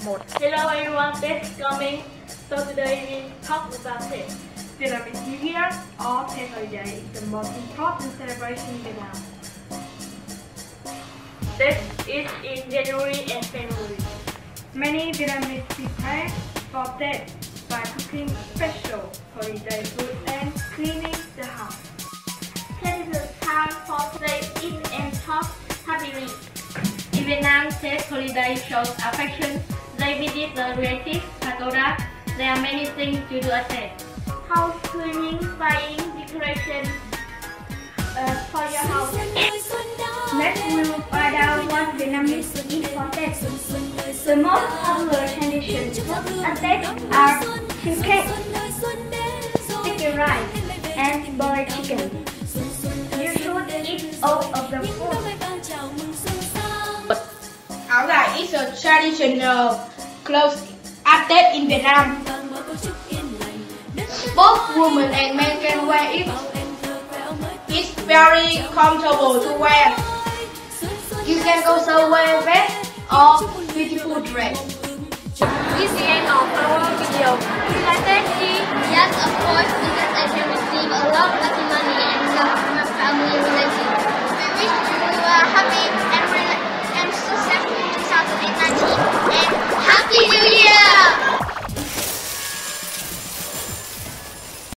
Hello everyone, thanks coming. So today we talk about it. Pyramid New Year or Tết Holiday is the most important celebration in Vietnam. This is in January and February. Many Vietnamese prepare for that by cooking special holiday food and cleaning the house. Tết is a time for play, eat and talk happily. In Vietnam, Tết holiday shows affection they visit the relatives, pagoda. There are many things to do at Tết. House cleaning, buying, decoration uh, for your house. Next we will find out what Vietnamese eat for Tết. The most popular traditions at Tết are two cake, sticky rice, and boiled chicken. Is a traditional clothes Tết in Vietnam. Both women and men can wear it. It's very comfortable to wear. You can also wear vest or beautiful dress. This is the end of our video. You like Chi? Yes, of course, because I can